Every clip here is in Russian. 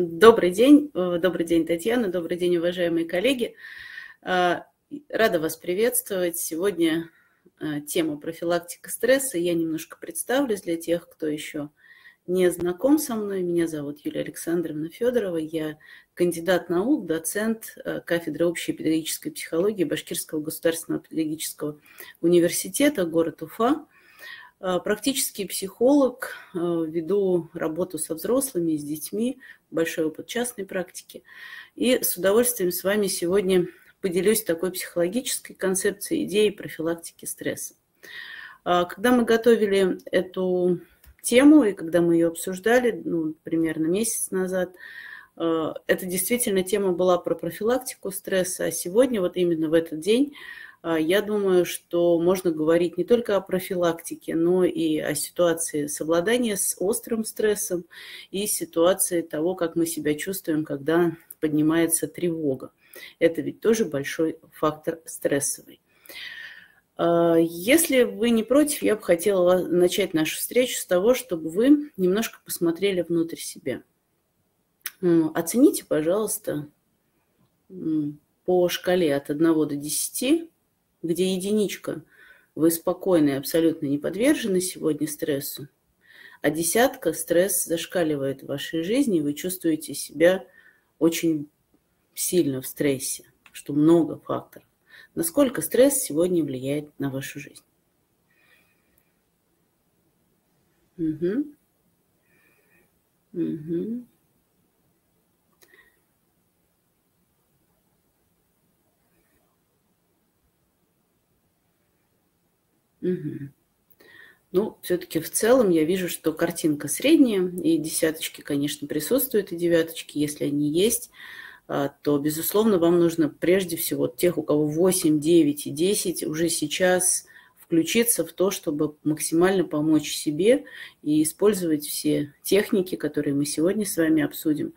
Добрый день, э, добрый день, Татьяна, добрый день, уважаемые коллеги. Э, рада вас приветствовать. Сегодня э, тема профилактика стресса. Я немножко представлюсь для тех, кто еще не знаком со мной. Меня зовут Юлия Александровна Федорова. Я кандидат наук, доцент кафедры общей педагогической психологии Башкирского государственного педагогического университета, город Уфа. Э, практический психолог, э, веду работу со взрослыми, с детьми, большой опыт частной практики. И с удовольствием с вами сегодня поделюсь такой психологической концепцией, идеей профилактики стресса. Э, когда мы готовили эту тему и когда мы ее обсуждали, ну, примерно месяц назад, это действительно тема была про профилактику стресса, а сегодня, вот именно в этот день, а, я думаю, что можно говорить не только о профилактике, но и о ситуации совладания с острым стрессом и ситуации того, как мы себя чувствуем, когда поднимается тревога. Это ведь тоже большой фактор стрессовый. А, если вы не против, я бы хотела начать нашу встречу с того, чтобы вы немножко посмотрели внутрь себя. Оцените, пожалуйста, по шкале от 1 до 10 где единичка, вы спокойны и абсолютно не подвержены сегодня стрессу, а десятка стресс зашкаливает в вашей жизни, вы чувствуете себя очень сильно в стрессе, что много факторов. Насколько стресс сегодня влияет на вашу жизнь? Угу. Угу. Ну, все-таки в целом я вижу, что картинка средняя, и десяточки, конечно, присутствуют, и девяточки, если они есть, а, то, безусловно, вам нужно прежде всего тех, у кого 8, 9 и 10, уже сейчас включиться в то, чтобы максимально помочь себе и использовать все техники, которые мы сегодня с вами обсудим,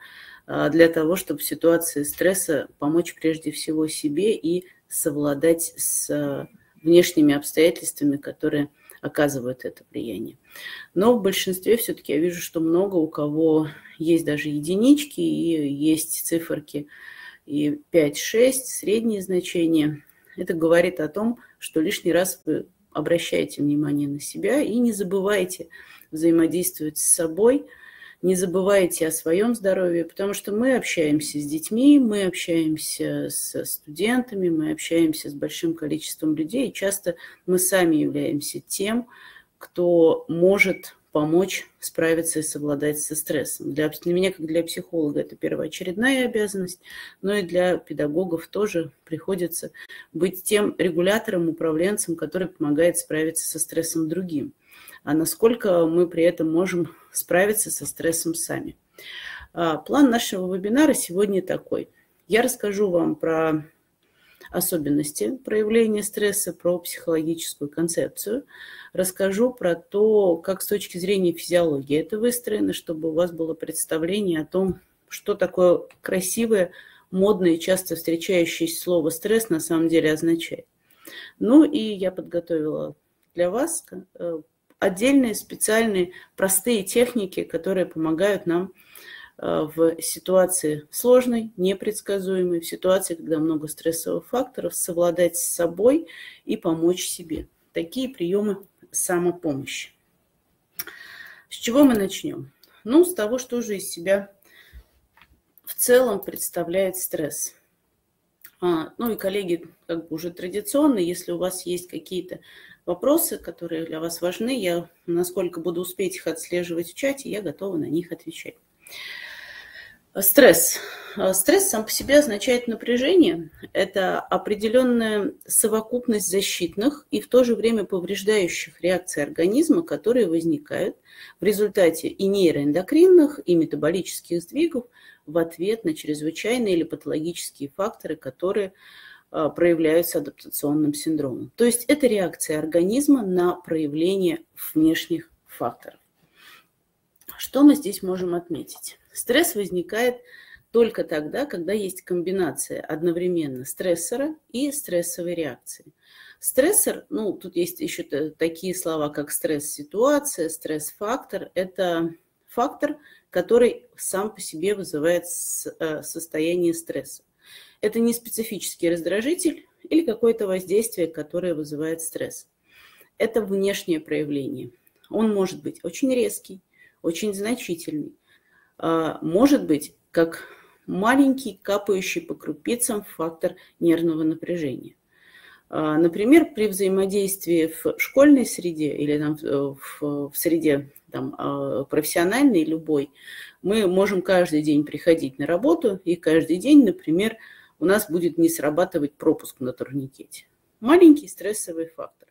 а, для того, чтобы в ситуации стресса помочь прежде всего себе и совладать с внешними обстоятельствами, которые оказывают это влияние. Но в большинстве все-таки я вижу, что много у кого есть даже единички и есть циферки и 5-6, средние значения. Это говорит о том, что лишний раз вы обращаете внимание на себя и не забывайте взаимодействовать с собой – не забывайте о своем здоровье, потому что мы общаемся с детьми, мы общаемся с студентами, мы общаемся с большим количеством людей, и часто мы сами являемся тем, кто может помочь справиться и совладать со стрессом. Для, для меня, как для психолога, это первоочередная обязанность, но и для педагогов тоже приходится быть тем регулятором, управленцем, который помогает справиться со стрессом другим а насколько мы при этом можем справиться со стрессом сами. А, план нашего вебинара сегодня такой. Я расскажу вам про особенности проявления стресса, про психологическую концепцию. Расскажу про то, как с точки зрения физиологии это выстроено, чтобы у вас было представление о том, что такое красивое, модное часто встречающееся слово «стресс» на самом деле означает. Ну и я подготовила для вас э, отдельные специальные простые техники, которые помогают нам э, в ситуации сложной, непредсказуемой, в ситуации, когда много стрессовых факторов, совладать с собой и помочь себе. Такие приемы самопомощи. С чего мы начнем? Ну, с того, что же из себя в целом представляет стресс. А, ну и коллеги, как бы уже традиционно, если у вас есть какие-то вопросы, которые для вас важны. Я, насколько буду успеть их отслеживать в чате, я готова на них отвечать. Стресс. Стресс сам по себе означает напряжение. Это определенная совокупность защитных и в то же время повреждающих реакций организма, которые возникают в результате и нейроэндокринных, и метаболических сдвигов в ответ на чрезвычайные или патологические факторы, которые проявляются адаптационным синдромом. То есть это реакция организма на проявление внешних факторов. Что мы здесь можем отметить? Стресс возникает только тогда, когда есть комбинация одновременно стрессора и стрессовой реакции. Стрессор, ну, тут есть еще такие слова, как стресс-ситуация, стресс-фактор. Это фактор, который сам по себе вызывает э, состояние стресса. Это не специфический раздражитель или какое-то воздействие, которое вызывает стресс. Это внешнее проявление. Он может быть очень резкий, очень значительный. А, может быть, как маленький, капающий по крупицам фактор нервного напряжения. А, например, при взаимодействии в школьной среде или там, в, в среде там, а, профессиональной, любой, мы можем каждый день приходить на работу, и каждый день, например, у нас будет не срабатывать пропуск на турникете. Маленький стрессовый фактор,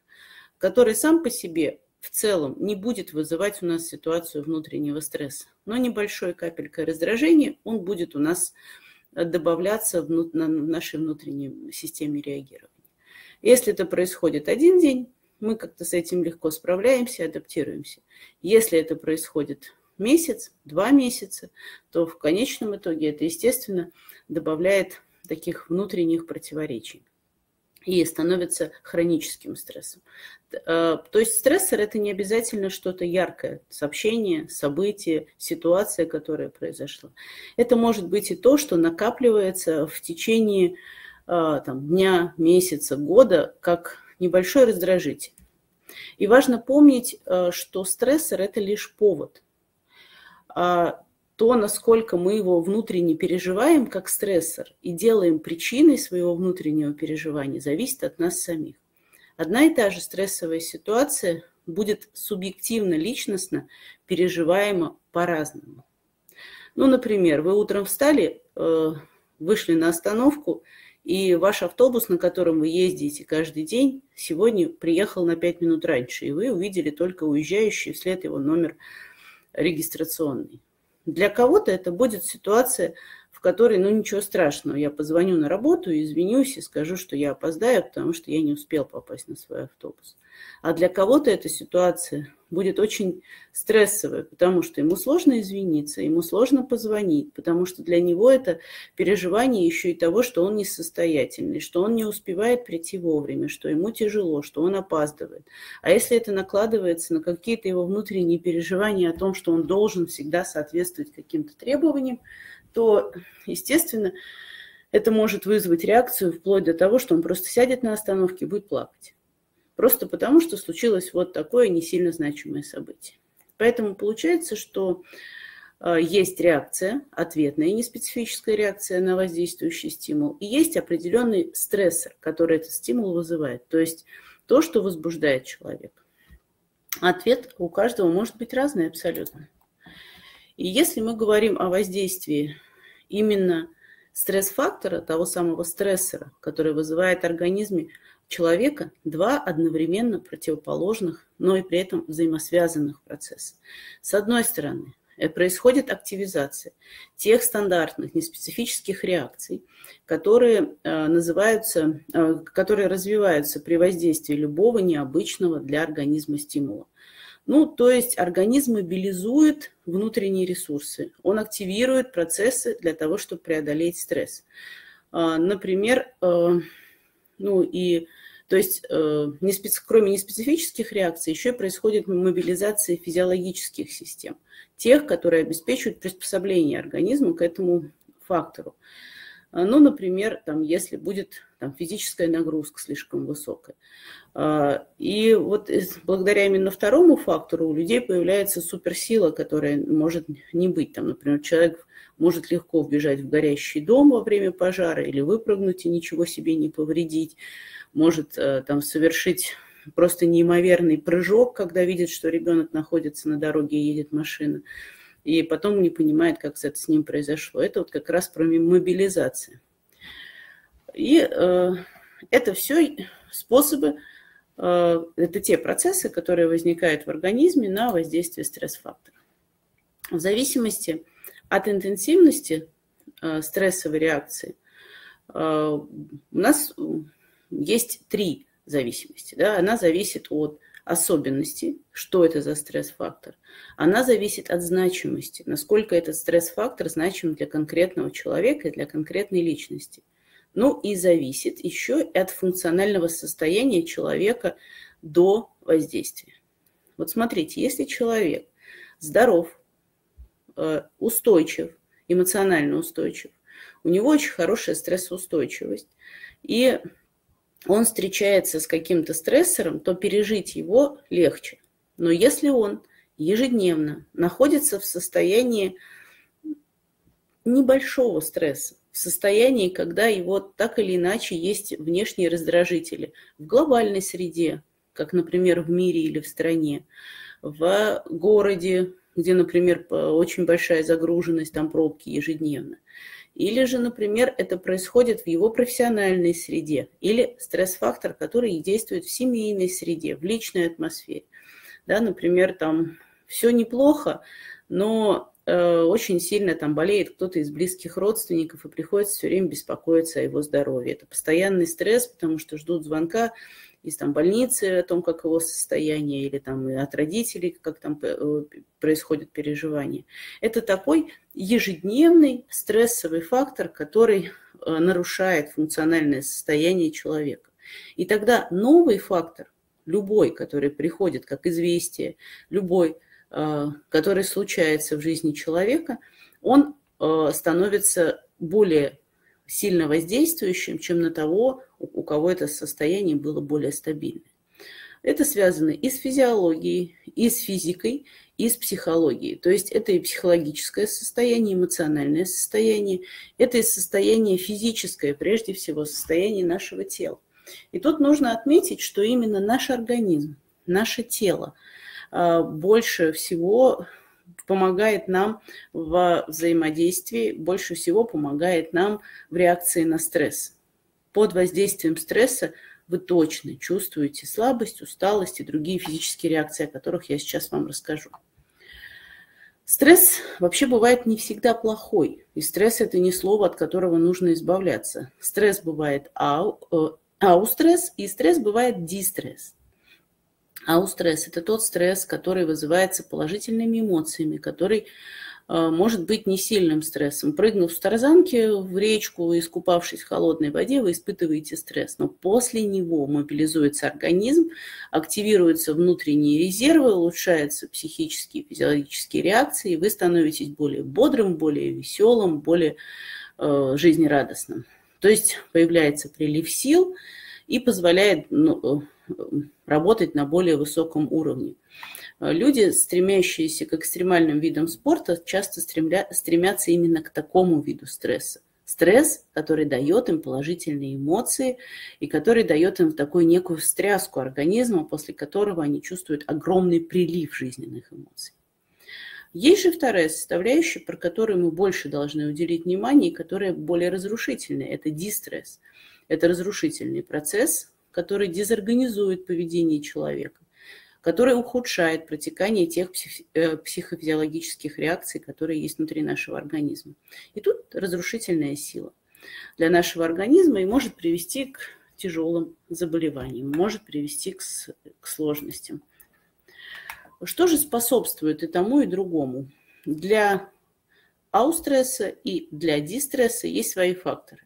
который сам по себе в целом не будет вызывать у нас ситуацию внутреннего стресса. Но небольшой капелькой раздражения он будет у нас добавляться в нашей внутренней системе реагирования. Если это происходит один день, мы как-то с этим легко справляемся, адаптируемся. Если это происходит месяц, два месяца, то в конечном итоге это, естественно, добавляет таких внутренних противоречий и становится хроническим стрессом. Э, то есть стрессор – это не обязательно что-то яркое, сообщение, событие, ситуация, которая произошла. Это может быть и то, что накапливается в течение а, там, дня, месяца, года, как небольшой раздражитель. И важно помнить, а, что стрессор – это лишь повод. То, насколько мы его внутренне переживаем как стрессор и делаем причиной своего внутреннего переживания, зависит от нас самих. Одна и та же стрессовая ситуация будет субъективно, личностно переживаема по-разному. Ну, например, вы утром встали, э, вышли на остановку – и ваш автобус, на котором вы ездите каждый день, сегодня приехал на 5 минут раньше, и вы увидели только уезжающий вслед его номер регистрационный. Для кого-то это будет ситуация, в которой, ну ничего страшного, я позвоню на работу, извинюсь и скажу, что я опоздаю, потому что я не успел попасть на свой автобус. А для кого-то эта ситуация будет очень стрессовая, потому что ему сложно извиниться, ему сложно позвонить, потому что для него это переживание еще и того, что он несостоятельный, что он не успевает прийти вовремя, что ему тяжело, что он опаздывает. А если это накладывается на какие-то его внутренние переживания о том, что он должен всегда соответствовать каким-то требованиям, то, естественно, это может вызвать реакцию вплоть до того, что он просто сядет на остановке и будет плакать. Просто потому, что случилось вот такое не сильно значимое событие. Поэтому получается, что э, есть реакция, ответная неспецифическая реакция на воздействующий стимул, и есть определенный стрессор, который этот стимул вызывает, то есть то, что возбуждает человека. Ответ у каждого может быть разный абсолютно. И если мы говорим о воздействии именно стресс-фактора, того самого стрессора, который вызывает в организме человека два одновременно противоположных, но и при этом взаимосвязанных процесса. С одной стороны, э, происходит активизация тех стандартных неспецифических реакций, которые э, называются, э, которые развиваются при воздействии любого необычного для организма стимула. Ну, то есть организм мобилизует внутренние ресурсы, он активирует процессы для того, чтобы преодолеть стресс. Например, ну и то есть э, не специ... кроме неспецифических реакций еще происходит мобилизация физиологических систем, тех, которые обеспечивают приспособление организма к этому фактору. А, ну, например, там, если будет там, физическая нагрузка слишком высокая. А, и вот благодаря именно второму фактору у людей появляется суперсила, которая может не быть. Там, например, человек может легко вбежать в горящий дом во время пожара или выпрыгнуть и ничего себе не повредить, может э, там совершить просто неимоверный прыжок, когда видит, что ребенок находится на дороге и едет машина и потом не понимает, как это с ним произошло. Это вот как раз про мобилизацию. И э, это все способы, э, это те процессы, которые возникают в организме на воздействие стресс-фактора. В зависимости от интенсивности э, стрессовой реакции э, у нас есть три зависимости. Да? Она зависит от особенности, что это за стресс-фактор, она зависит от значимости, насколько этот стресс-фактор значим для конкретного человека и для конкретной личности. Ну и зависит еще от функционального состояния человека до воздействия. Вот смотрите, если человек здоров, э, устойчив, эмоционально устойчив, у него очень хорошая стрессоустойчивость. И он встречается с каким-то стрессором, то пережить его легче. Но если он ежедневно находится в состоянии небольшого стресса, в состоянии, когда его так или иначе есть внешние раздражители в глобальной среде, как, например, в мире или в стране, в городе, где, например, очень большая загруженность, там пробки ежедневно. Или же, например, это происходит в его профессиональной среде. Или стресс-фактор, который действует в семейной среде, в личной атмосфере. Да, например, там все неплохо, но э, очень сильно там болеет кто-то из близких родственников, и приходится все время беспокоиться о его здоровье. Это постоянный стресс, потому что ждут звонка из там, больницы о том, как его состояние, или там от родителей, как там э, происходит переживание. Это такой ежедневный стрессовый фактор, который э, нарушает функциональное состояние человека. И тогда новый фактор, любой, который приходит как известие, любой, э, который случается в жизни человека, он становится более сильно воздействующим, чем на того, у кого это состояние было более стабильное. Это связано и с физиологией, и с физикой, и с психологией. То есть это и психологическое состояние, эмоциональное состояние, это и состояние физическое, прежде всего, состояние нашего тела. И тут нужно отметить, что именно наш организм, наше тело а, больше всего помогает нам в взаимодействии, больше всего помогает нам в реакции на стресс. Под воздействием стресса вы точно чувствуете слабость, усталость и другие физические реакции, о которых я сейчас вам расскажу. Стресс вообще бывает не всегда плохой. И стресс – это не слово, от которого нужно избавляться. Стресс бывает ау, э, аустресс, и стресс бывает дистресс. Аустресс – это тот стресс, который вызывается положительными эмоциями, который может быть не сильным стрессом. Прыгнув с тарзанки в речку, искупавшись в холодной воде, вы испытываете стресс. Но после него мобилизуется организм, активируются внутренние резервы, улучшаются психические и физиологические реакции, и вы становитесь более бодрым, более веселым, более э, жизнерадостным. То есть появляется прилив сил и позволяет ну, э, работать на более высоком уровне. Люди, стремящиеся к экстремальным видам спорта, часто стремля, стремятся именно к такому виду стресса. Стресс, который дает им положительные эмоции и который дает им такую некую встряску организма, после которого они чувствуют огромный прилив жизненных эмоций. Есть же вторая составляющая, про которую мы больше должны уделить внимание и которая более разрушительная. Это дистресс. Это разрушительный процесс, который дезорганизует поведение человека, который ухудшает протекание тех э, психофизиологических реакций, которые есть внутри нашего организма. И тут разрушительная сила для нашего организма и может привести к тяжелым заболеваниям, может привести к, к сложностям. Что же способствует и тому, и другому? Для аустресса и для дистресса есть свои факторы.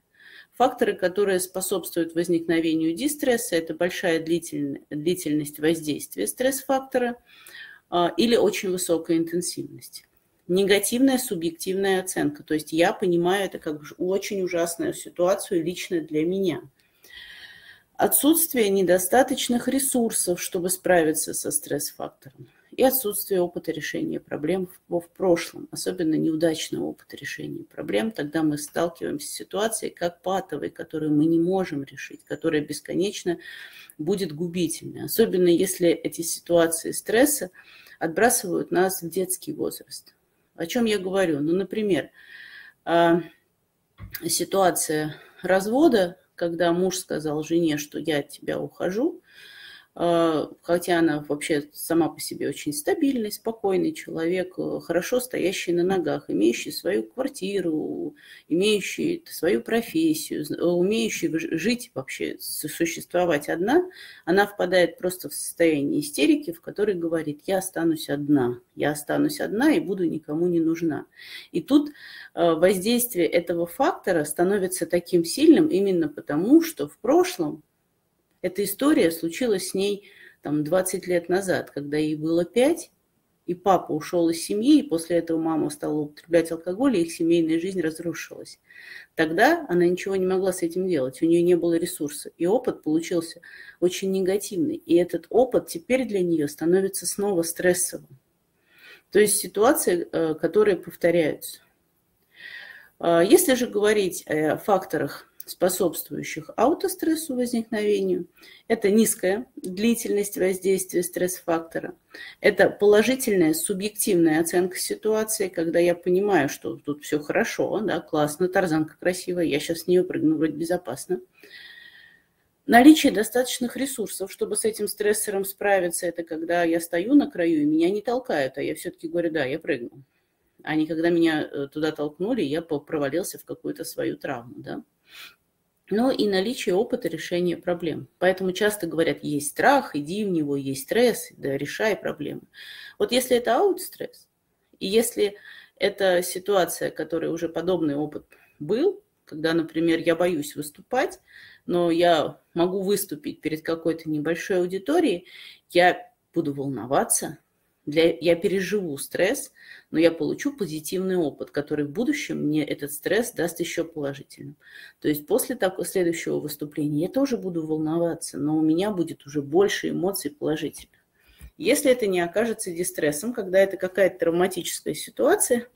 Факторы, которые способствуют возникновению дистресса, это большая длительность воздействия стресс-фактора а, или очень высокая интенсивность. Негативная субъективная оценка, то есть я понимаю это как очень ужасную ситуацию лично для меня. Отсутствие недостаточных ресурсов, чтобы справиться со стресс-фактором и отсутствие опыта решения проблем в, в прошлом, особенно неудачного опыта решения проблем, тогда мы сталкиваемся с ситуацией как патовой, которую мы не можем решить, которая бесконечно будет губительной, особенно если эти ситуации стресса отбрасывают нас в детский возраст. О чем я говорю? Ну, например, а, ситуация развода, когда муж сказал жене, что я от тебя ухожу, хотя она вообще сама по себе очень стабильный, спокойный человек, э, хорошо стоящий на ногах, имеющий свою квартиру, имеющий свою профессию, э, умеющий жить вообще, существовать одна, она впадает просто в состояние истерики, в которой говорит, я останусь одна, я останусь одна и буду никому не нужна. И тут э, воздействие этого фактора становится таким сильным именно потому, что в прошлом эта история случилась с ней там, 20 лет назад, когда ей было 5, и папа ушел из семьи, и после этого мама стала употреблять алкоголь, и их семейная жизнь разрушилась. Тогда она ничего не могла с этим делать, у нее не было ресурса, и опыт получился очень негативный. И этот опыт теперь для нее становится снова стрессовым. То есть ситуации, э, которые повторяются. А если же говорить о факторах способствующих аутострессу возникновению. Это низкая длительность воздействия стресс-фактора. Это положительная субъективная оценка ситуации, когда я понимаю, что тут все хорошо, да, классно, тарзанка красивая, я сейчас с нее прыгну, вроде безопасно. Наличие достаточных ресурсов, чтобы с этим стрессором справиться, это когда я стою на краю и меня не толкают, а я все-таки говорю, да, я прыгну. А не когда меня э, туда толкнули, я провалился в какую-то свою травму. Да? Но и наличие опыта решения проблем. Поэтому часто говорят, есть страх, иди в него, есть стресс, да, решай проблемы. Вот если это аутстресс, и если это ситуация, которая уже подобный опыт был, когда, например, я боюсь выступать, но я могу выступить перед какой-то небольшой аудиторией, я буду волноваться, для, я переживу стресс, но я получу позитивный опыт, который в будущем мне этот стресс даст еще положительным. То есть после такого следующего выступления я тоже буду волноваться, но у меня будет уже больше эмоций положительных. Если это не окажется дистрессом, когда это какая-то травматическая ситуация,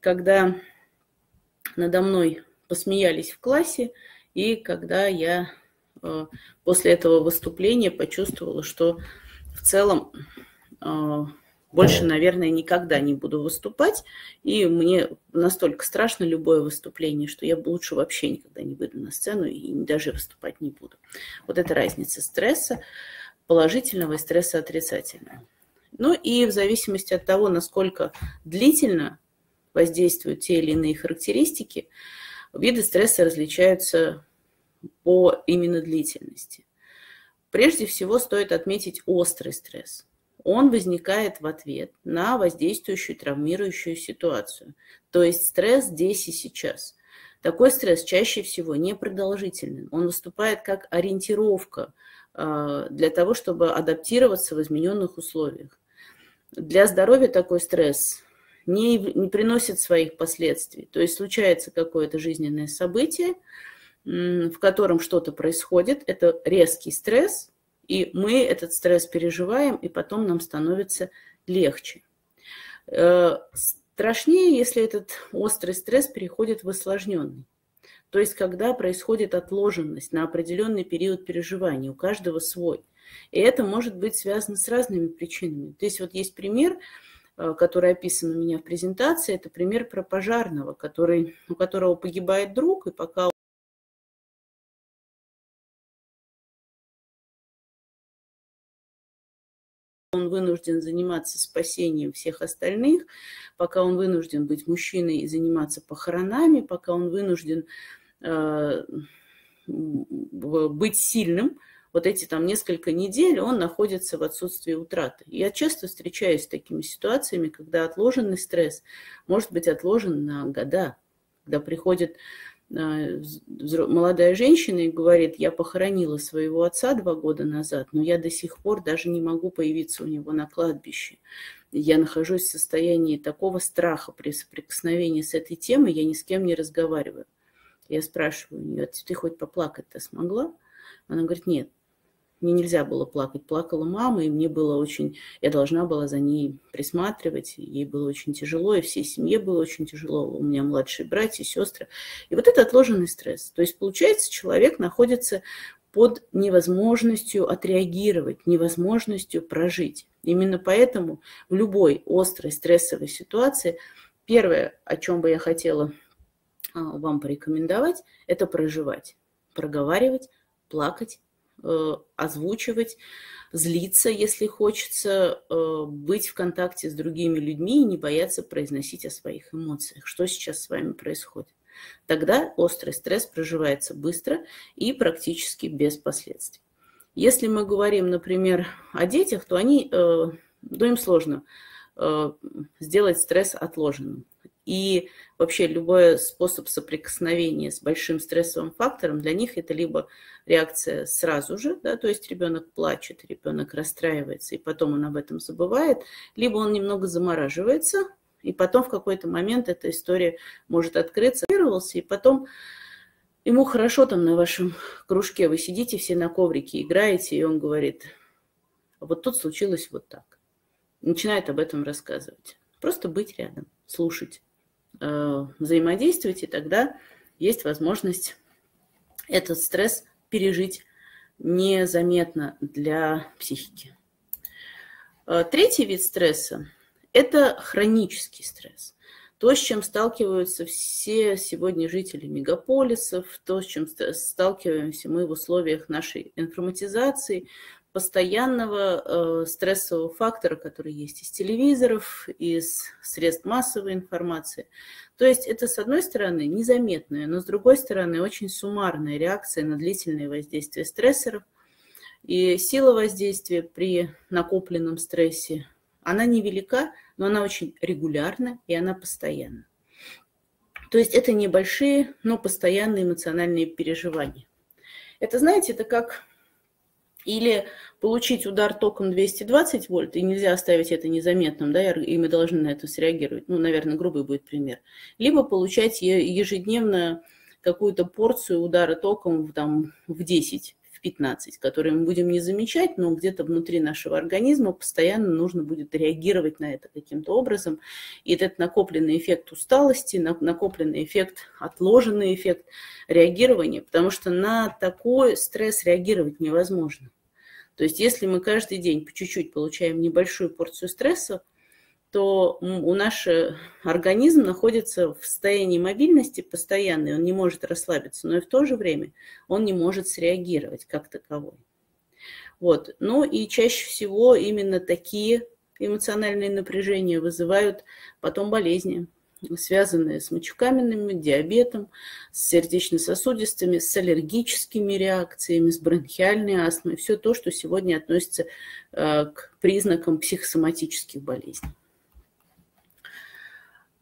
когда надо мной посмеялись в классе, и когда я э, после этого выступления почувствовала, что в целом больше, наверное, никогда не буду выступать. И мне настолько страшно любое выступление, что я лучше вообще никогда не выйду на сцену и даже выступать не буду. Вот это разница стресса положительного и стресса отрицательного. Ну и в зависимости от того, насколько длительно воздействуют те или иные характеристики, виды стресса различаются по именно длительности. Прежде всего стоит отметить острый стресс – он возникает в ответ на воздействующую травмирующую ситуацию. То есть стресс здесь и сейчас. Такой стресс чаще всего непродолжительный. Он выступает как ориентировка а, для того, чтобы адаптироваться в измененных условиях. Для здоровья такой стресс не, не приносит своих последствий. То есть случается какое-то жизненное событие, в котором что-то происходит, это резкий стресс, и мы этот стресс переживаем, и потом нам становится легче. Э, страшнее, если этот острый стресс переходит в осложненный. То есть, когда происходит отложенность на определенный период переживания, у каждого свой. И это может быть связано с разными причинами. То есть, вот есть пример, э, который описан у меня в презентации, это пример про пожарного, который, у которого погибает друг, и пока вынужден заниматься спасением всех остальных, пока он вынужден быть мужчиной и заниматься похоронами, пока он вынужден э, быть сильным, вот эти там несколько недель он находится в отсутствии утраты. Я часто встречаюсь с такими ситуациями, когда отложенный стресс может быть отложен на года, когда приходит молодая женщина и говорит, я похоронила своего отца два года назад, но я до сих пор даже не могу появиться у него на кладбище. Я нахожусь в состоянии такого страха при соприкосновении с этой темой, я ни с кем не разговариваю. Я спрашиваю у нее, ты хоть поплакать-то смогла? Она говорит, нет, мне нельзя было плакать. Плакала мама, и мне было очень... Я должна была за ней присматривать. Ей было очень тяжело, и всей семье было очень тяжело. У меня младшие братья, сестры. И вот это отложенный стресс. То есть, получается, человек находится под невозможностью отреагировать, невозможностью прожить. Именно поэтому в любой острой стрессовой ситуации первое, о чем бы я хотела а, вам порекомендовать, это проживать, проговаривать, плакать, озвучивать, злиться, если хочется, э, быть в контакте с другими людьми и не бояться произносить о своих эмоциях. Что сейчас с вами происходит? Тогда острый стресс проживается быстро и практически без последствий. Если мы говорим, например, о детях, то они, то э, им сложно сделать стресс отложенным. И вообще любой способ соприкосновения с большим стрессовым фактором для них это либо реакция сразу же, да, то есть ребенок плачет, ребенок расстраивается, и потом он об этом забывает, либо он немного замораживается, и потом в какой-то момент эта история может открыться, и потом ему хорошо там на вашем кружке, вы сидите все на коврике, играете, и он говорит, а вот тут случилось вот так. Начинает об этом рассказывать. Просто быть рядом, слушать, взаимодействовать, и тогда есть возможность этот стресс пережить незаметно для психики. Э, третий вид стресса – это хронический стресс. То, с чем сталкиваются все сегодня жители мегаполисов, то, с чем сталкиваемся мы в условиях нашей информатизации, постоянного э, стрессового фактора, который есть из телевизоров, из средств массовой информации. То есть это, с одной стороны, незаметная, но с другой стороны, очень суммарная реакция на длительное воздействие стрессоров. И сила воздействия при накопленном стрессе, она невелика, но она очень регулярна и она постоянна. То есть это небольшие, но постоянные эмоциональные переживания. Это, знаете, это как или получить удар током 220 вольт, и нельзя оставить это незаметным, да, и мы должны на это среагировать. Ну, наверное, грубый будет пример. Либо получать ежедневно какую-то порцию удара током там, в 10, в 15, которые мы будем не замечать, но где-то внутри нашего организма постоянно нужно будет реагировать на это каким-то образом. И этот накопленный эффект усталости, накопленный эффект, отложенный эффект реагирования, потому что на такой стресс реагировать невозможно. То есть если мы каждый день по чуть-чуть получаем небольшую порцию стресса, то у наш организм находится в состоянии мобильности постоянной, он не может расслабиться, но и в то же время он не может среагировать как таковой. Вот. Ну и чаще всего именно такие эмоциональные напряжения вызывают потом болезни связанные с мочекаменными, диабетом, с сердечно-сосудистыми, с аллергическими реакциями, с бронхиальной астмой, все то, что сегодня относится э, к признакам психосоматических болезней.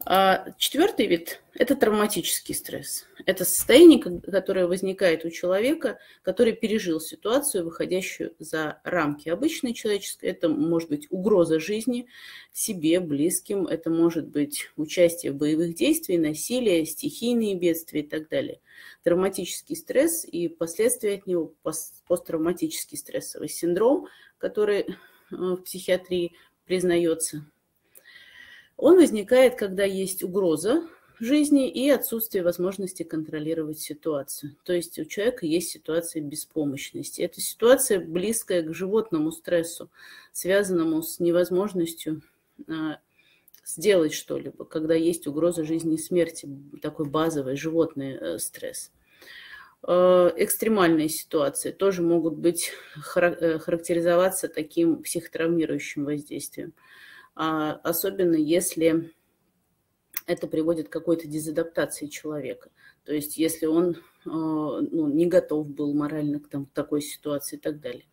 А четвертый вид – это травматический стресс. Это состояние, которое возникает у человека, который пережил ситуацию, выходящую за рамки обычной человеческой. Это может быть угроза жизни себе, близким, это может быть участие в боевых действиях, насилие, стихийные бедствия и так далее. Травматический стресс и последствия от него – посттравматический стрессовый синдром, который э, в психиатрии признается он возникает, когда есть угроза жизни и отсутствие возможности контролировать ситуацию. То есть у человека есть ситуация беспомощности. Это ситуация близкая к животному стрессу, связанному с невозможностью а, сделать что-либо, когда есть угроза жизни и смерти, такой базовый животный э, стресс. Э, экстремальные ситуации тоже могут быть э, характеризоваться таким психотравмирующим воздействием. А, особенно если это приводит к какой-то дезадаптации человека. То есть если он а, ну, не готов был морально к там, такой ситуации и так далее.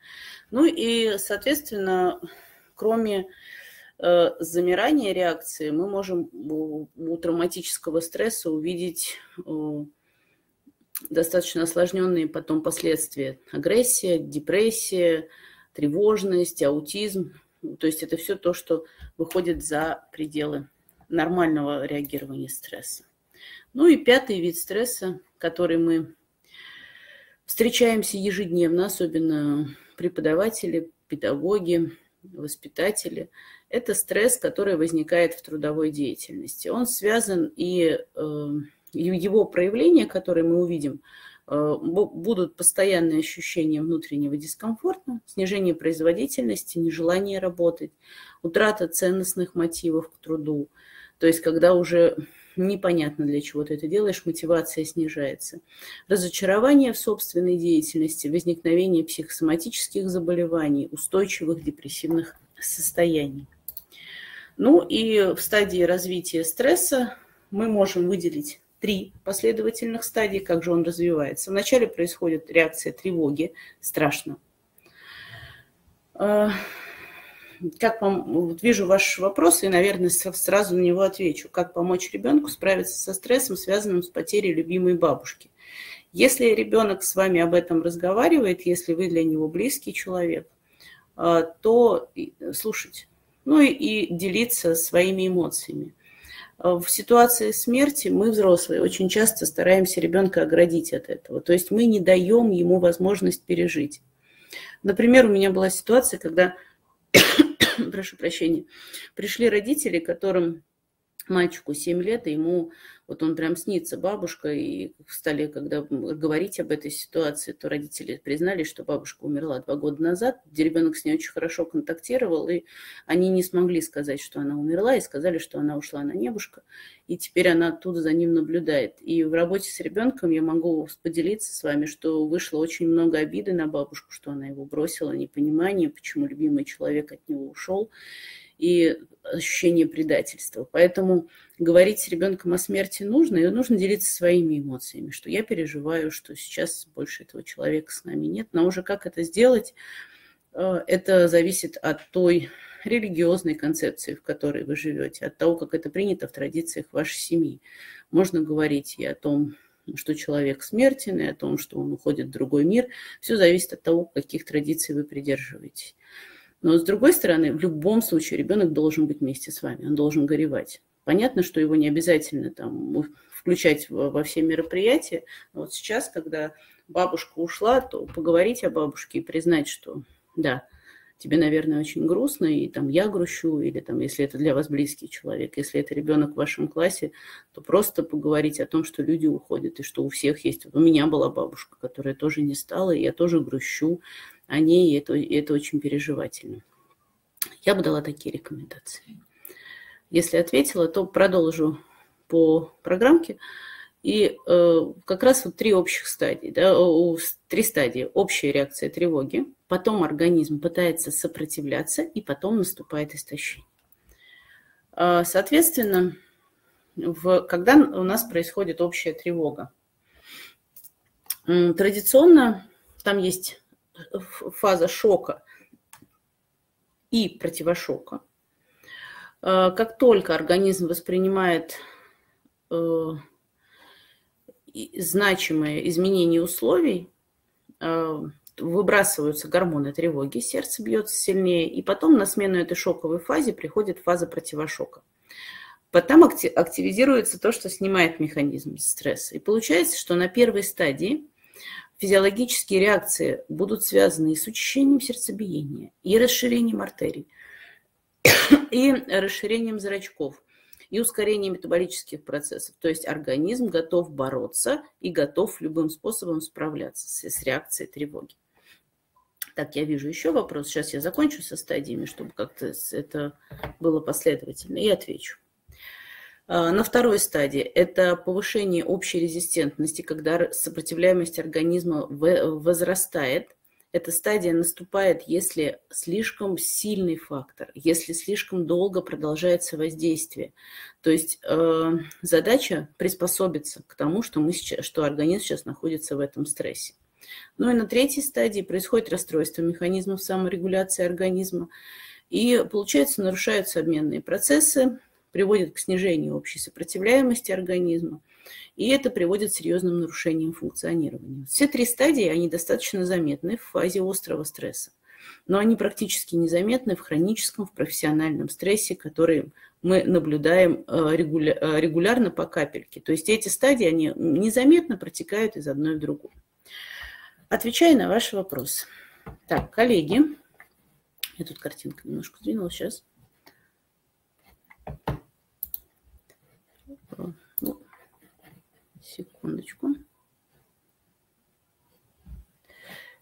Ну и, соответственно, кроме э, замирания реакции, мы можем у, травматического стресса увидеть достаточно осложненные потом последствия. Агрессия, депрессия, тревожность, аутизм, то есть это все то, что выходит за пределы нормального реагирования стресса. Ну и пятый вид стресса, который мы встречаемся ежедневно, особенно преподаватели, педагоги, воспитатели, это стресс, который возникает в трудовой деятельности. Он связан и э, его проявления, которые мы увидим, будут постоянные ощущения внутреннего дискомфорта, снижение производительности, нежелание работать, утрата ценностных мотивов к труду. То есть, когда уже непонятно, для чего ты это делаешь, мотивация снижается. Разочарование в собственной деятельности, возникновение психосоматических заболеваний, устойчивых депрессивных состояний. Ну и в стадии развития стресса мы можем выделить три последовательных стадии, как же он развивается. Вначале происходит реакция тревоги, страшно. А, как пом... вот вижу ваш вопрос и, наверное, сразу на него отвечу. Как помочь ребенку справиться со стрессом, связанным с потерей любимой бабушки? Если ребенок с вами об этом разговаривает, если вы для него близкий человек, а, то слушать, ну и, и делиться своими эмоциями. В ситуации смерти мы, взрослые, очень часто стараемся ребенка оградить от этого. То есть мы не даем ему возможность пережить. Например, у меня была ситуация, когда, прошу прощения, пришли родители, которым мальчику 7 лет, и ему вот он прям снится бабушка, и стали, когда говорить об этой ситуации, то родители признали, что бабушка умерла два года назад, где ребенок с ней очень хорошо контактировал, и они не смогли сказать, что она умерла, и сказали, что она ушла на небушка, и теперь она оттуда за ним наблюдает. И в работе с ребенком я могу поделиться с вами, что вышло очень много обиды на бабушку, что она его бросила, непонимание, почему любимый человек от него ушел и ощущение предательства. Поэтому говорить с ребенком о смерти нужно, и нужно делиться своими эмоциями, что я переживаю, что сейчас больше этого человека с нами нет. Но уже как это сделать, э, это зависит от той религиозной концепции, в которой вы живете, от того, как это принято в традициях вашей семьи. Можно говорить и о том, что человек смертен, и о том, что он уходит в другой мир. Все зависит от того, каких традиций вы придерживаетесь. Но с другой стороны, в любом случае ребенок должен быть вместе с вами, он должен горевать. Понятно, что его не обязательно там включать во все мероприятия. Но вот сейчас, когда бабушка ушла, то поговорить о бабушке и признать, что да, тебе, наверное, очень грустно, и там я грущу, или там, если это для вас близкий человек, если это ребенок в вашем классе, то просто поговорить о том, что люди уходят, и что у всех есть. У меня была бабушка, которая тоже не стала, и я тоже грущу, о ней, и это, это очень переживательно. Я бы дала такие рекомендации. Если ответила, то продолжу по программке. И э, как раз вот три общих стадии, да, три стадии. Общая реакция тревоги, потом организм пытается сопротивляться, и потом наступает истощение. Э, соответственно, в, когда у нас происходит общая тревога, традиционно там есть фаза шока и противошока. Э, как только организм воспринимает э, значимые изменения условий, э, выбрасываются гормоны тревоги, сердце бьется сильнее, и потом на смену этой шоковой фазе приходит фаза противошока. Потом активизируется то, что снимает механизм стресса. И получается, что на первой стадии Физиологические реакции будут связаны и с учащением сердцебиения, и расширением артерий, и расширением зрачков, и ускорением метаболических процессов. То есть организм готов бороться и готов любым способом справляться с, с реакцией тревоги. Так, я вижу еще вопрос. Сейчас я закончу со стадиями, чтобы как-то это было последовательно, и отвечу. А, на второй стадии это повышение общей резистентности, когда сопротивляемость организма возрастает. Эта стадия наступает, если слишком сильный фактор, если слишком долго продолжается воздействие. То есть э, задача приспособиться к тому, что, мы сейчас, что организм сейчас находится в этом стрессе. Ну и на третьей стадии происходит расстройство механизмов саморегуляции организма. И, получается, нарушаются обменные процессы, приводит к снижению общей сопротивляемости организма, и это приводит к серьезным нарушениям функционирования. Все три стадии, они достаточно заметны в фазе острого стресса, но они практически незаметны в хроническом, в профессиональном стрессе, который мы наблюдаем э, э, регулярно по капельке. То есть эти стадии, они незаметно протекают из одной в другую. Отвечая на ваш вопрос. Так, коллеги, я тут картинку немножко сдвинула сейчас. Ну, секундочку.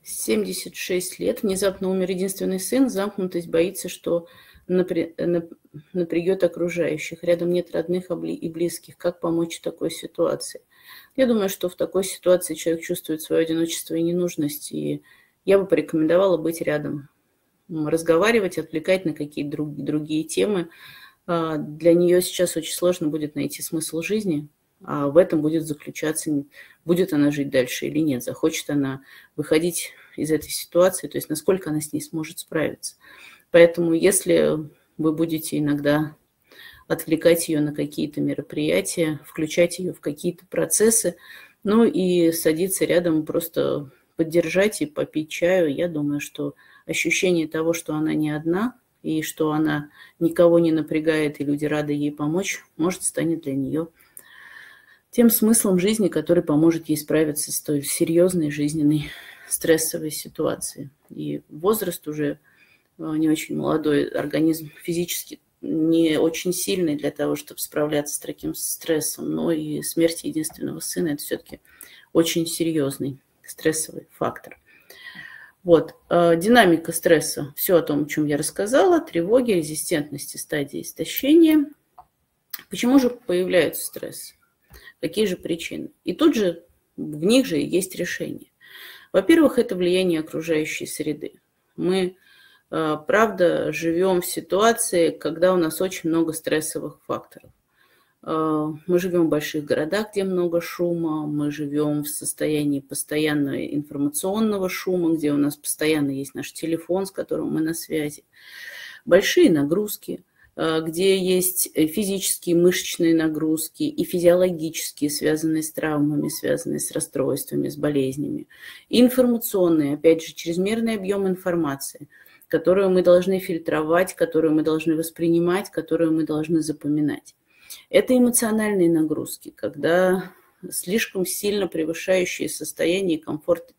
76 лет. Внезапно умер единственный сын. Замкнутость боится, что напрягет окружающих. Рядом нет родных и близких. Как помочь в такой ситуации? Я думаю, что в такой ситуации человек чувствует свое одиночество и ненужность. И я бы порекомендовала быть рядом. Разговаривать, отвлекать на какие-то другие темы а, для нее сейчас очень сложно будет найти смысл жизни, а в этом будет заключаться, будет она жить дальше или нет, захочет она выходить из этой ситуации, то есть насколько она с ней сможет справиться. Поэтому если вы будете иногда отвлекать ее на какие-то мероприятия, включать ее в какие-то процессы, ну и садиться рядом просто поддержать и попить чаю, я думаю, что ощущение того, что она не одна, и что она никого не напрягает, и люди рады ей помочь, может, станет для нее тем смыслом жизни, который поможет ей справиться с той серьезной жизненной стрессовой ситуацией. И возраст уже э, не очень молодой, организм физически не очень сильный для того, чтобы справляться с таким стрессом, но и смерть единственного сына – это все-таки очень серьезный стрессовый фактор. Вот, э, динамика стресса, все о том, о чем я рассказала, тревоги, резистентности, стадии истощения. Почему же появляется стресс? Какие же причины? И тут же в них же есть решение. Во-первых, это влияние окружающей среды. Мы Э, правда, живем в ситуации, когда у нас очень много стрессовых факторов. Э, мы живем в больших городах, где много шума, мы живем в состоянии постоянного информационного шума, где у нас постоянно есть наш телефон, с которым мы на связи. Большие нагрузки, где есть физические мышечные нагрузки и физиологические, связанные с травмами, связанные с расстройствами, с болезнями. Информационные, опять же, чрезмерный объем информации – которую мы должны фильтровать, которую мы должны воспринимать, которую мы должны запоминать. Это эмоциональные нагрузки, когда слишком сильно превышающие состояние и комфорт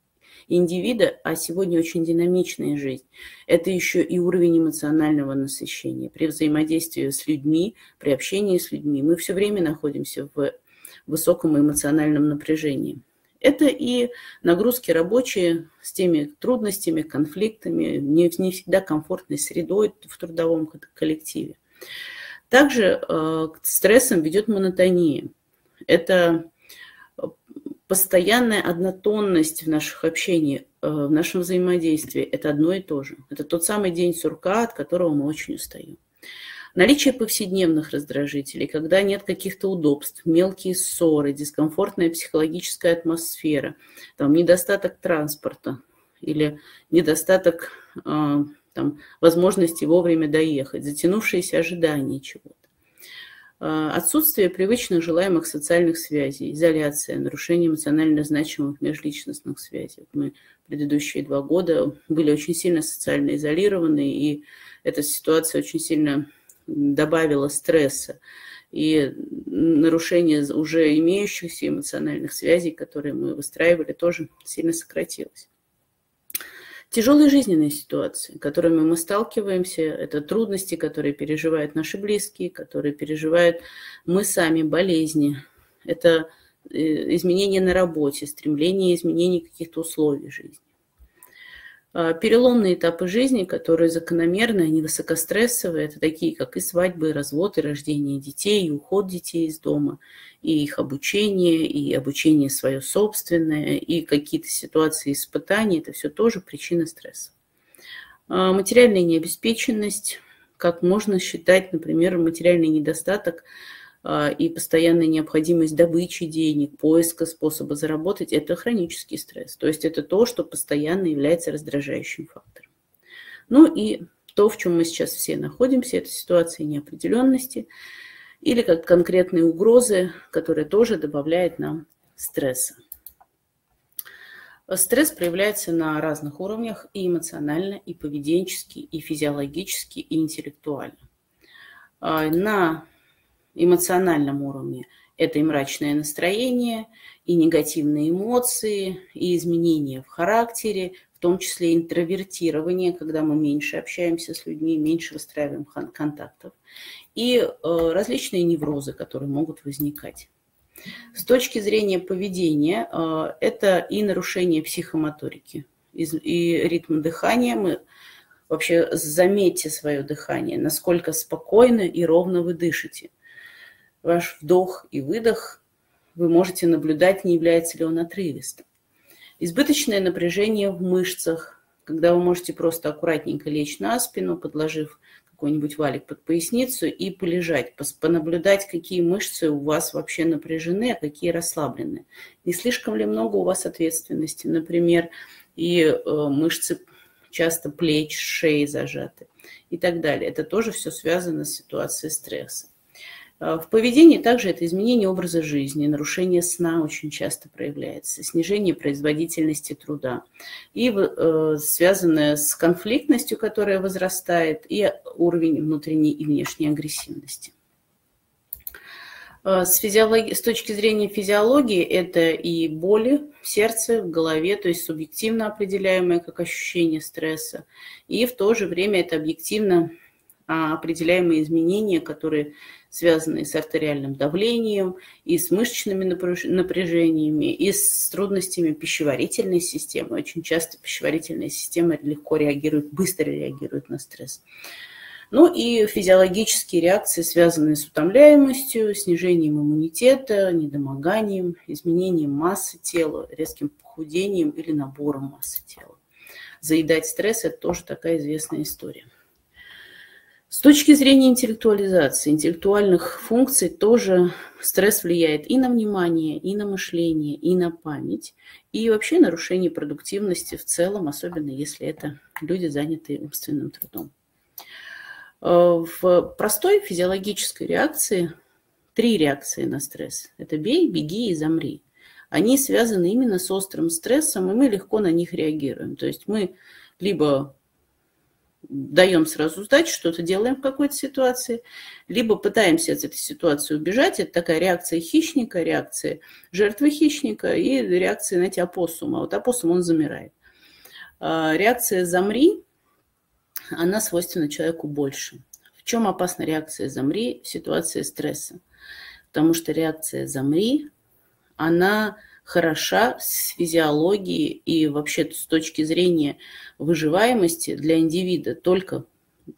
индивида, а сегодня очень динамичная жизнь. Это еще и уровень эмоционального насыщения. При взаимодействии с людьми, при общении с людьми мы все время находимся в высоком эмоциональном напряжении. Это и нагрузки рабочие с теми трудностями, конфликтами, не, не всегда комфортной средой в трудовом коллективе. Также э, к стрессам ведет монотония. Это постоянная однотонность в наших общении, э, в нашем взаимодействии. Это одно и то же. Это тот самый день сурка, от которого мы очень устаем. Наличие повседневных раздражителей, когда нет каких-то удобств, мелкие ссоры, дискомфортная психологическая атмосфера, там, недостаток транспорта или недостаток э, там, возможности вовремя доехать, затянувшиеся ожидания чего-то. Э, отсутствие привычных желаемых социальных связей, изоляция, нарушение эмоционально значимых межличностных связей. Мы предыдущие два года были очень сильно социально изолированы, и эта ситуация очень сильно добавило стресса и нарушение уже имеющихся эмоциональных связей, которые мы выстраивали, тоже сильно сократилось. Тяжелые жизненные ситуации, которыми мы сталкиваемся, это трудности, которые переживают наши близкие, которые переживают мы сами, болезни, это э, изменения на работе, стремление изменений каких-то условий жизни. А, переломные этапы жизни, которые закономерны, они высокострессовые. Это такие, как и свадьбы, и развод, и рождение детей, и уход детей из дома, и их обучение, и обучение свое собственное, и какие-то ситуации испытаний. Это все тоже причина стресса. А, материальная необеспеченность, как можно считать, например, материальный недостаток – и постоянная необходимость добычи денег, поиска способа заработать – это хронический стресс. То есть это то, что постоянно является раздражающим фактором. Ну и то, в чем мы сейчас все находимся, это ситуация неопределенности или как конкретные угрозы, которые тоже добавляют нам стресса. Стресс проявляется на разных уровнях и эмоционально, и поведенчески, и физиологически, и интеллектуально. А, на эмоциональном уровне. Это и мрачное настроение, и негативные эмоции, и изменения в характере, в том числе интровертирование, когда мы меньше общаемся с людьми, меньше выстраиваем контактов, и э, различные неврозы, которые могут возникать. С точки зрения поведения, э, это и нарушение психомоторики, и ритм дыхания. Мы вообще заметьте свое дыхание, насколько спокойно и ровно вы дышите ваш вдох и выдох вы можете наблюдать, не является ли он отрывистым. Избыточное напряжение в мышцах, когда вы можете просто аккуратненько лечь на спину, подложив какой-нибудь валик под поясницу и полежать, понаблюдать, какие мышцы у вас вообще напряжены, а какие расслаблены. Не слишком ли много у вас ответственности, например, и э, мышцы часто плеч, шеи зажаты и так далее. Это тоже все связано с ситуацией стресса. А, в поведении также это изменение образа жизни, нарушение сна очень часто проявляется, снижение производительности труда и э, связанное с конфликтностью, которая возрастает, и уровень внутренней и внешней агрессивности. А, с, физиологи... с точки зрения физиологии это и боли в сердце, в голове, то есть субъективно определяемое как ощущение стресса, и в то же время это объективно определяемые изменения, которые связанные с артериальным давлением, и с мышечными напряжениями, и с трудностями пищеварительной системы. Очень часто пищеварительная система легко реагирует, быстро реагирует на стресс. Ну и физиологические реакции, связанные с утомляемостью, снижением иммунитета, недомоганием, изменением массы тела, резким похудением или набором массы тела. Заедать стресс – это тоже такая известная история. С точки зрения интеллектуализации, интеллектуальных функций тоже стресс влияет и на внимание, и на мышление, и на память, и вообще нарушение продуктивности в целом, особенно если это люди, занятые умственным трудом. Э, в простой физиологической реакции три реакции на стресс. Это бей, беги и замри. Они связаны именно с острым стрессом, и мы легко на них реагируем. То есть мы либо даем сразу сдачу, что-то делаем в какой-то ситуации, либо пытаемся от этой ситуации убежать. Это такая реакция хищника, реакция жертвы хищника и реакция, знаете, опоссума. Вот опоссум, он замирает. А, реакция «замри», она свойственна человеку больше. В чем опасна реакция «замри» в ситуации стресса? Потому что реакция «замри», она хороша с физиологией и вообще с точки зрения выживаемости для индивида только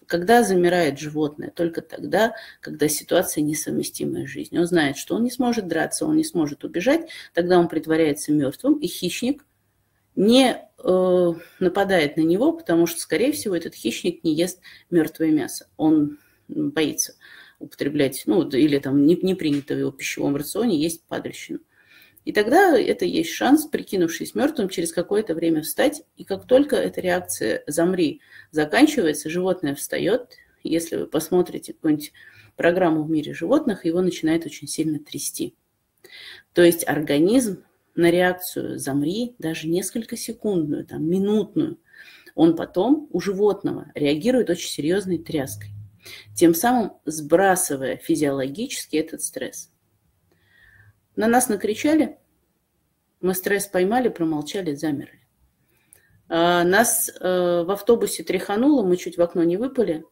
когда замирает животное, только тогда, когда ситуация несовместимая с жизнью. Он знает, что он не сможет драться, он не сможет убежать, тогда он притворяется мертвым, и хищник не э, нападает на него, потому что, скорее всего, этот хищник не ест мертвое мясо. Он боится употреблять, ну, или там не, не принято в его пищевом рационе есть падальщину. И тогда это есть шанс, прикинувшись мертвым, через какое-то время встать. И как только эта реакция «замри» заканчивается, животное встает. Если вы посмотрите какую-нибудь программу в мире животных, его начинает очень сильно трясти. То есть организм на реакцию «замри», даже несколько секундную, там, минутную, он потом у животного реагирует очень серьезной тряской, тем самым сбрасывая физиологически этот стресс. На нас накричали, мы стресс поймали, промолчали, замерли. А, нас э, в автобусе тряхануло, мы чуть в окно не выпали,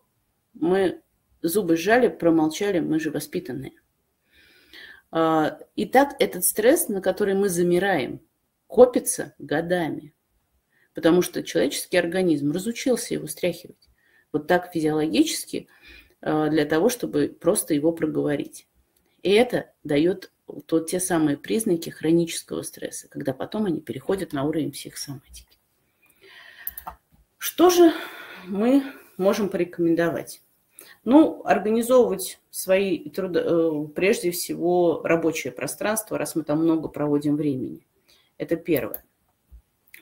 мы зубы сжали, промолчали, мы же воспитанные. А, и так этот стресс, на который мы замираем, копится годами, потому что человеческий организм разучился его стряхивать. Вот так физиологически э, для того, чтобы просто его проговорить. И это дает то те самые признаки хронического стресса, когда потом они переходят на уровень психосоматики. Что же мы можем порекомендовать? Ну, организовывать свои труда, э, прежде всего рабочее пространство, раз мы там много проводим времени. Это первое.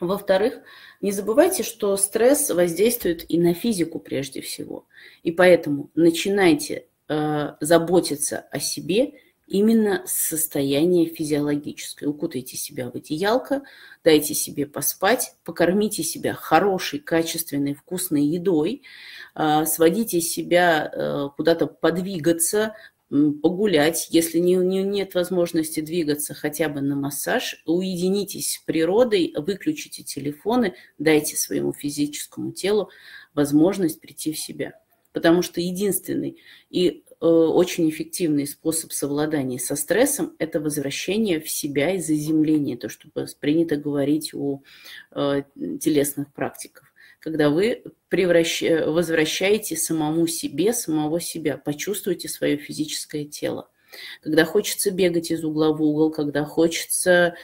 Во-вторых, не забывайте, что стресс воздействует и на физику прежде всего. И поэтому начинайте э, заботиться о себе именно состояние физиологическое. Укутайте себя в одеялко, дайте себе поспать, покормите себя хорошей, качественной, вкусной едой, а, сводите себя э, куда-то подвигаться, погулять, если не, не, нет возможности двигаться хотя бы на массаж, уединитесь с природой, выключите телефоны, дайте своему физическому телу возможность прийти в себя. Потому что единственный и Э, очень эффективный способ совладания со стрессом – это возвращение в себя и заземление, то, что принято говорить у э, телесных практиков. Когда вы превращ... возвращаете самому себе, самого себя, почувствуйте свое физическое тело. Когда хочется бегать из угла в угол, когда хочется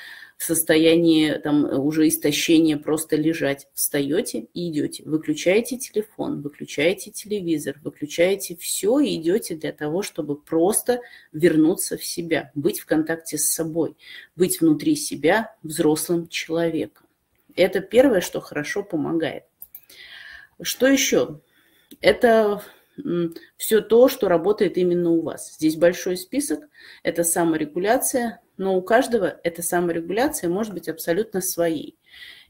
состоянии там, уже истощения просто лежать. Встаете и идете. Выключаете телефон, выключаете телевизор, выключаете все и идете для того, чтобы просто вернуться в себя, быть в контакте с собой, быть внутри себя взрослым человеком. Это первое, что хорошо помогает. Что еще? Это все то, что работает именно у вас. Здесь большой список, это саморегуляция, но у каждого эта саморегуляция может быть абсолютно своей.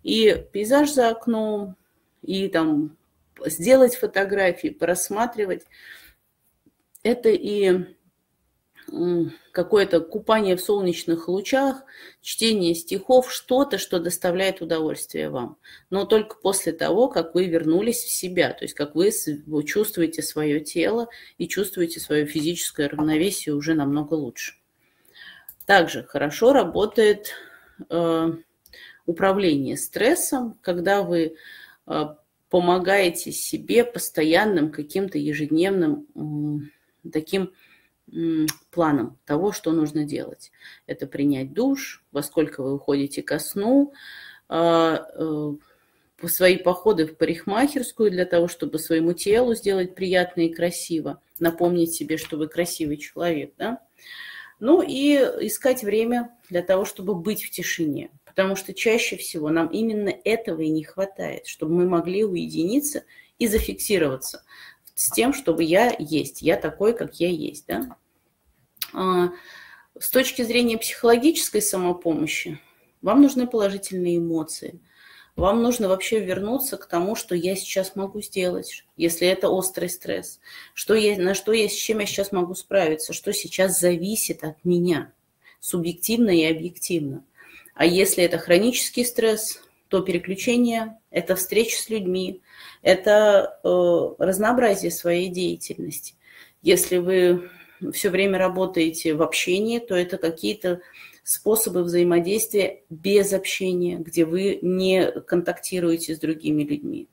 И пейзаж за окном, и там сделать фотографии, просматривать, это и какое-то купание в солнечных лучах, чтение стихов, что-то, что доставляет удовольствие вам. Но только после того, как вы вернулись в себя, то есть как вы чувствуете свое тело и чувствуете свое физическое равновесие уже намного лучше. Также хорошо работает э, управление стрессом, когда вы э, помогаете себе постоянным каким-то ежедневным таким планом того, что нужно делать. Это принять душ, во сколько вы уходите ко сну, э, свои походы в парикмахерскую для того, чтобы своему телу сделать приятно и красиво, напомнить себе, что вы красивый человек, да? Ну и искать время для того, чтобы быть в тишине, потому что чаще всего нам именно этого и не хватает, чтобы мы могли уединиться и зафиксироваться с тем, чтобы я есть, я такой, как я есть, да? А, с точки зрения психологической самопомощи, вам нужны положительные эмоции. Вам нужно вообще вернуться к тому, что я сейчас могу сделать, если это острый стресс. Что я, на что я, с чем я сейчас могу справиться, что сейчас зависит от меня, субъективно и объективно. А если это хронический стресс, то переключение – это встреча с людьми, это э, разнообразие своей деятельности. Если вы все время работаете в общении, то это какие-то способы взаимодействия без общения, где вы не контактируете с другими людьми.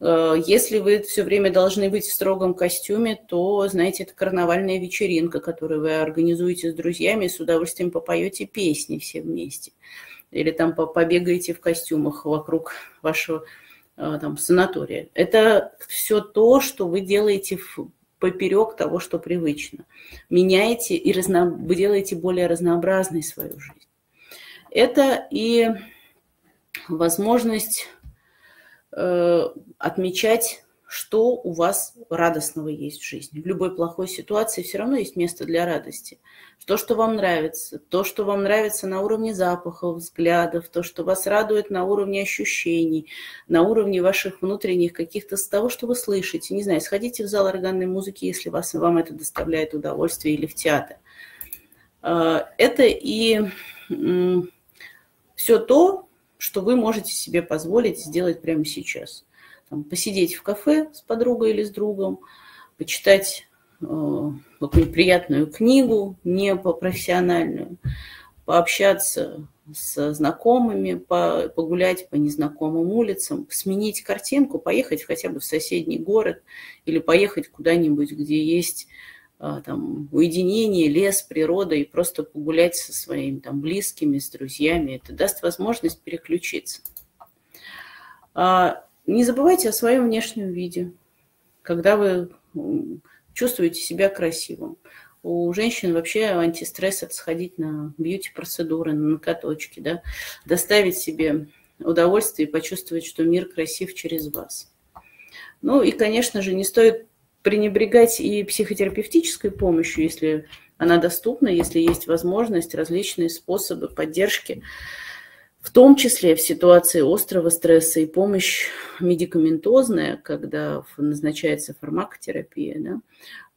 Э, если вы все время должны быть в строгом костюме, то, знаете, это карнавальная вечеринка, которую вы организуете с друзьями, с удовольствием попоете песни все вместе. Или там побегаете в костюмах вокруг вашего э, там, санатория. Это все то, что вы делаете в поперек того, что привычно. Меняете и разно... делаете более разнообразной свою жизнь. Это и возможность э, отмечать что у вас радостного есть в жизни. В любой плохой ситуации все равно есть место для радости. То, что вам нравится, то, что вам нравится на уровне запахов, взглядов, то, что вас радует на уровне ощущений, на уровне ваших внутренних каких-то с того, что вы слышите. Не знаю, сходите в зал органной музыки, если вас, вам это доставляет удовольствие, или в театр. А, это и все то, что вы можете себе позволить сделать прямо сейчас там, посидеть в кафе с подругой или с другом, почитать э, какую-нибудь приятную книгу, не по профессиональную, пообщаться с знакомыми, по, погулять по незнакомым улицам, сменить картинку, поехать хотя бы в соседний город или поехать куда-нибудь, где есть э, там, уединение, лес, природа, и просто погулять со своими там, близкими, с друзьями. Это даст возможность переключиться. А не забывайте о своем внешнем виде, когда вы чувствуете себя красивым. У женщин вообще антистресс – это сходить на бьюти-процедуры, на ноготочки, да? доставить себе удовольствие и почувствовать, что мир красив через вас. Ну и, конечно же, не стоит пренебрегать и психотерапевтической помощью, если она доступна, если есть возможность, различные способы поддержки в том числе в ситуации острого стресса и помощь медикаментозная, когда назначается фармакотерапия, да,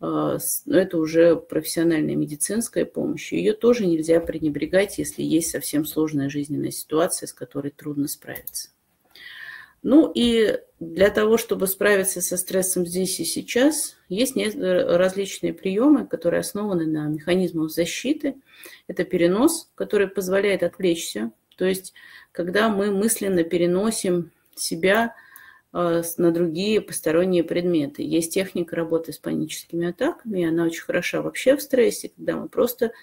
а, это уже профессиональная медицинская помощь. Ее тоже нельзя пренебрегать, если есть совсем сложная жизненная ситуация, с которой трудно справиться. Ну и для того, чтобы справиться со стрессом здесь и сейчас, есть различные приемы, которые основаны на механизмах защиты. Это перенос, который позволяет отвлечься то есть, когда мы мысленно переносим себя э, на другие посторонние предметы. Есть техника работы с паническими атаками, и она очень хороша вообще в стрессе, когда мы просто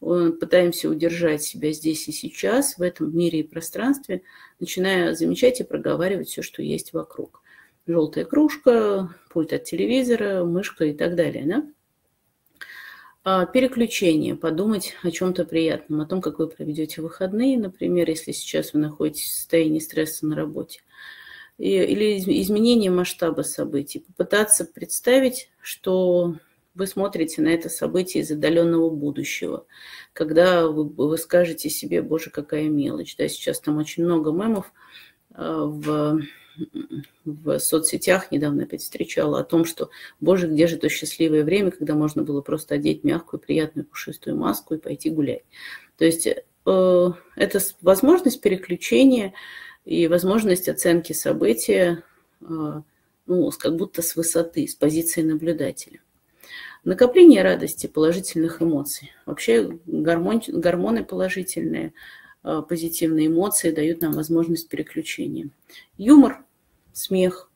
э, пытаемся удержать себя здесь и сейчас, в этом мире и пространстве, начиная замечать и проговаривать все, что есть вокруг. Желтая кружка, пульт от телевизора, мышка и так далее. Да? А, переключение, подумать о чем-то приятном, о том, как вы проведете выходные, например, если сейчас вы находитесь в состоянии стресса на работе. или изменение масштаба событий. Попытаться представить, что вы смотрите на это событие из отдаленного будущего, когда вы, вы скажете себе, боже, какая мелочь. Да, сейчас там очень много мемов в, в соцсетях, недавно опять встречала, о том, что, боже, где же то счастливое время, когда можно было просто одеть мягкую, приятную, пушистую маску и пойти гулять. То есть э, это возможность переключения и возможность оценки события, э, ну, как будто с высоты, с позиции наблюдателя. Накопление радости, положительных эмоций. Вообще гормон, гормоны положительные, э, позитивные эмоции дают нам возможность переключения. Юмор, смех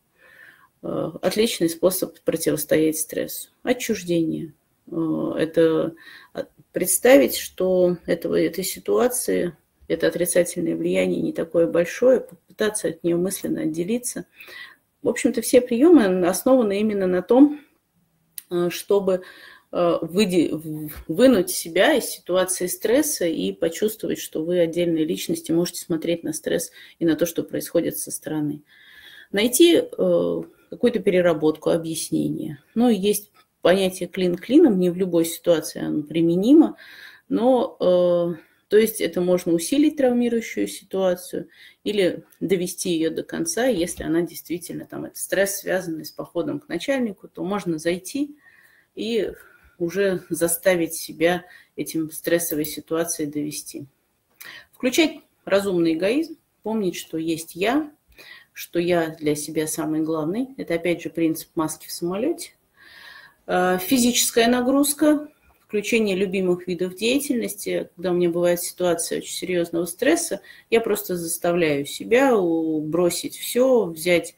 э, – отличный способ противостоять стрессу. Отчуждение – это представить, что этого, этой ситуации, это отрицательное влияние не такое большое, попытаться от нее мысленно отделиться. В общем-то, все приемы основаны именно на том, Э, чтобы э, вынуть себя из ситуации стресса и почувствовать, что вы отдельные личности можете смотреть на стресс и на то, что происходит со стороны. Найти э, какую-то переработку, объяснение. Ну, есть понятие клин клином, не в любой ситуации оно применимо, но то есть это можно усилить травмирующую ситуацию или довести ее до конца, если она действительно там это стресс, связанный с походом к начальнику, то можно зайти и уже заставить себя этим стрессовой ситуацией довести. Включать разумный эгоизм, помнить, что есть я, что я для себя самый главный. Это опять же принцип маски в самолете. А, физическая нагрузка, включение любимых видов деятельности. Когда у меня бывает ситуация очень серьезного стресса, я просто заставляю себя бросить все, взять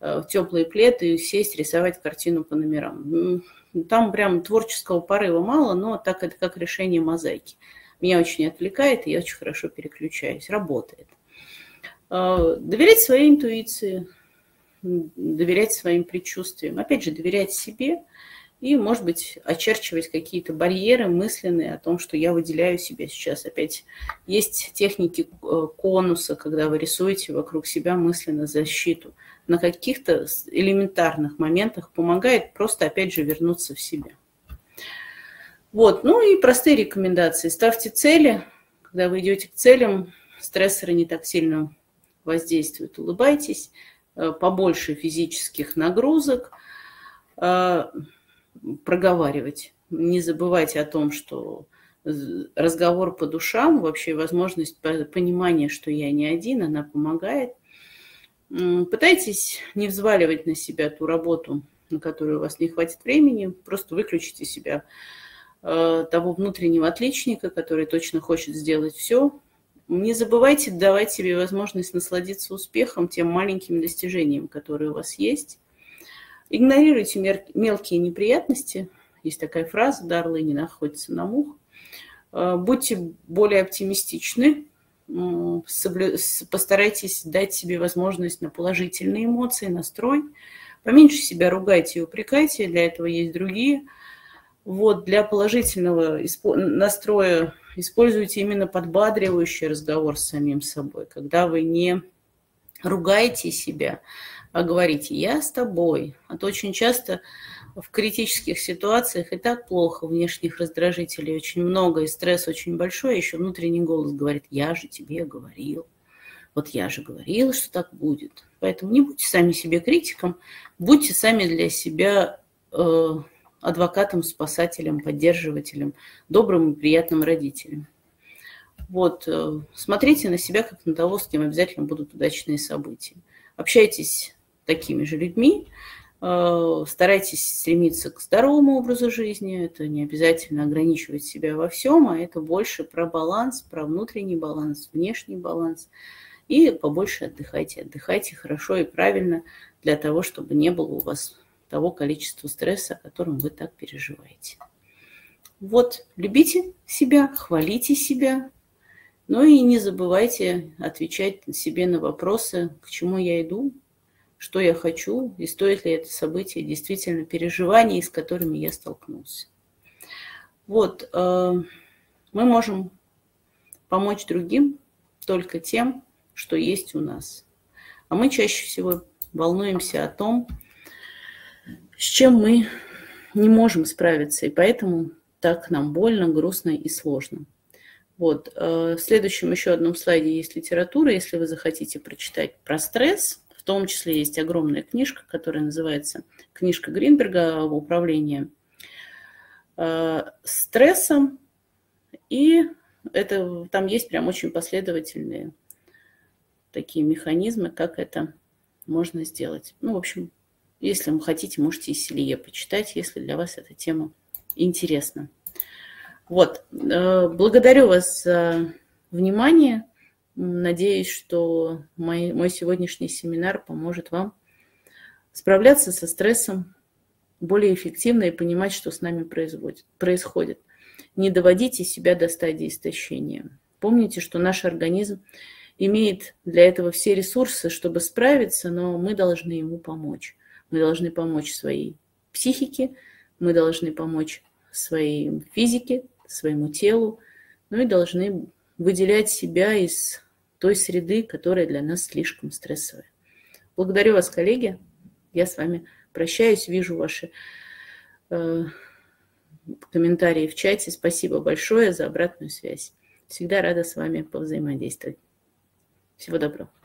э, теплый плед и сесть, рисовать картину по номерам. Там прям творческого порыва мало, но так это как решение мозаики. Меня очень отвлекает, и я очень хорошо переключаюсь. Работает. А, доверять своей интуиции, доверять своим предчувствиям. Опять же, доверять себе и, может быть, очерчивать какие-то барьеры мысленные о том, что я выделяю себя сейчас. Опять есть техники э, конуса, когда вы рисуете вокруг себя мысленно защиту – на каких-то элементарных моментах помогает просто, опять же, вернуться в себя. Вот, ну и простые рекомендации. Ставьте цели. Когда вы идете к целям, стрессоры не так сильно воздействуют. Улыбайтесь, э, побольше физических нагрузок, э, проговаривать. Не забывайте о том, что разговор по душам, вообще возможность понимания, что я не один, она помогает. Пытайтесь не взваливать на себя ту работу, на которую у вас не хватит времени, просто выключите себя э, того внутреннего отличника, который точно хочет сделать все. Не забывайте давать себе возможность насладиться успехом, тем маленьким достижением, которые у вас есть. Игнорируйте мелкие неприятности. Есть такая фраза «Дарлы не находится на мух». Э, будьте более оптимистичны, постарайтесь дать себе возможность на положительные эмоции, настрой. Поменьше себя ругайте и упрекайте, для этого есть другие. Вот, для положительного настроя используйте именно подбадривающий разговор с самим собой, когда вы не ругаете себя, а говорите «я с тобой». А то очень часто в критических ситуациях и так плохо, внешних раздражителей очень много, и стресс очень большой, а еще внутренний голос говорит, я же тебе говорил, вот я же говорила, что так будет. Поэтому не будьте сами себе критиком, будьте сами для себя э, адвокатом, спасателем, поддерживателем, добрым и приятным родителем. Вот, э, смотрите на себя как на того, с кем обязательно будут удачные события. Общайтесь такими же людьми, Э, старайтесь стремиться к здоровому образу жизни. Это не обязательно ограничивать себя во всем, а это больше про баланс, про внутренний баланс, внешний баланс. И побольше отдыхайте. Отдыхайте хорошо и правильно для того, чтобы не было у вас того количества стресса, о котором вы так переживаете. Вот, любите себя, хвалите себя, но и не забывайте отвечать себе на вопросы, к чему я иду, что я хочу, и стоит ли это событие действительно переживаний, с которыми я столкнулся. Вот, э, мы можем помочь другим только тем, что есть у нас. А мы чаще всего волнуемся о том, с чем мы не можем справиться, и поэтому так нам больно, грустно и сложно. Вот. Э, в следующем еще одном слайде есть литература. Если вы захотите прочитать про стресс, том числе есть огромная книжка, которая называется «Книжка Гринберга в э, стрессом». И это, там есть прям очень последовательные такие механизмы, как это можно сделать. Ну, в общем, если вы хотите, можете из Селие почитать, если для вас эта тема интересна. Вот, э, благодарю вас за внимание. Надеюсь, что мой, мой сегодняшний семинар поможет вам справляться со стрессом более эффективно и понимать, что с нами происходит. Не доводите себя до стадии истощения. Помните, что наш организм имеет для этого все ресурсы, чтобы справиться, но мы должны ему помочь. Мы должны помочь своей психике, мы должны помочь своей физике, своему телу, ну и должны выделять себя из той среды, которая для нас слишком стрессовая. Благодарю вас, коллеги. Я с вами прощаюсь, вижу ваши э, комментарии в чате. Спасибо большое за обратную связь. Всегда рада с вами повзаимодействовать. Всего доброго.